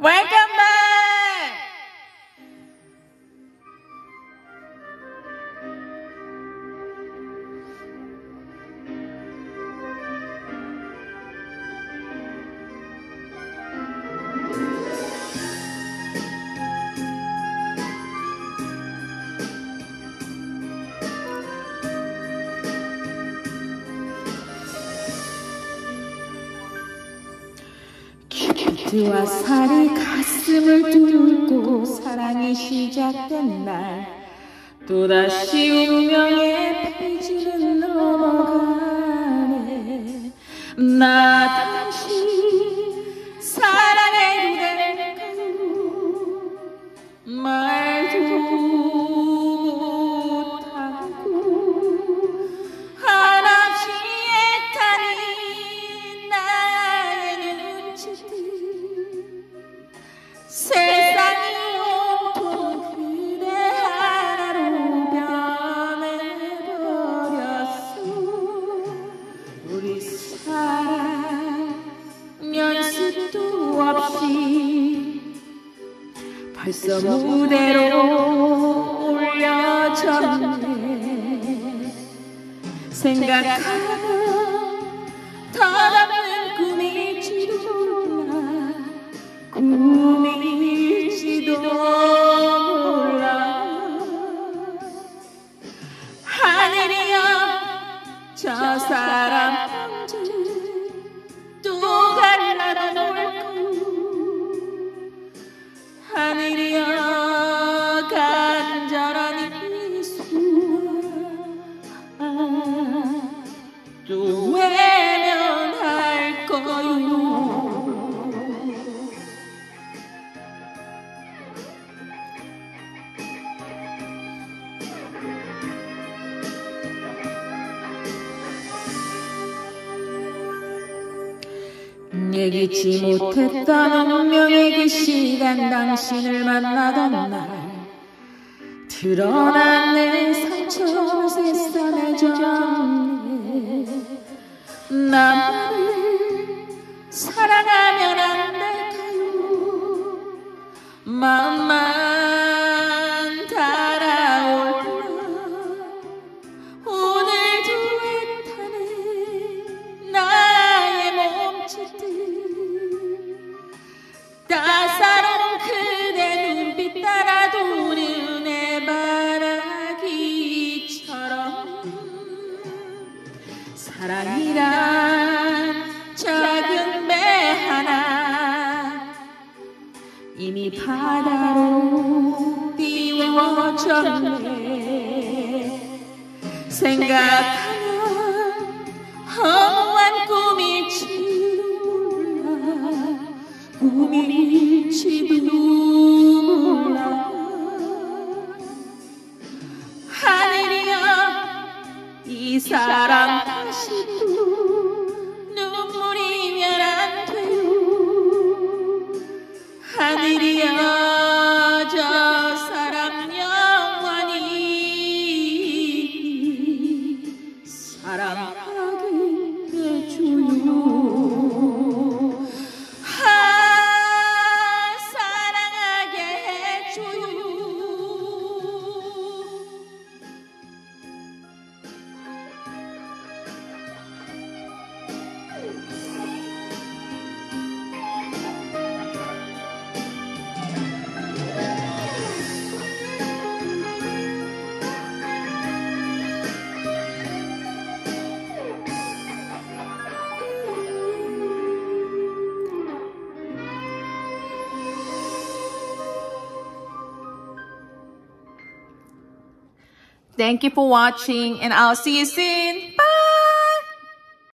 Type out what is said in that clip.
Wake 큐트와 살이 가슴을 뚫고 사랑이 시작된 날 또다시 운명의 페이지는 넘어가네. 나 다시 벌써 무대로 올려졌네. 생각하면 더 남는 꿈일지도 몰라 꿈일지도 몰라. 하늘이여 저 사람 또 갈라다 놀까 예기치 못했던 운명의 그 시간 당신을 만나던 날. 드러난 내 상처 새싸매졌네 나를 사랑하면 안 될까요? 마음만 사랑이란 작은 배 하나 이미 바다로 띄워졌네. 생각하면 허무한 꿈일지도 몰라 꿈일지도 이 Thank you for watching and I'll see you soon.